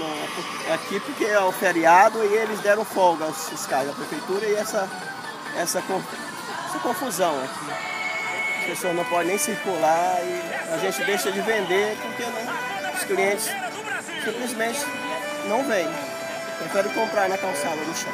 no, é é aqui porque é o feriado e eles deram folga aos fiscais da prefeitura e essa, essa, essa confusão aqui. As pessoas não podem nem circular e a gente deixa de vender porque não, os clientes simplesmente não vêm. Prefere comprar na calçada no chão.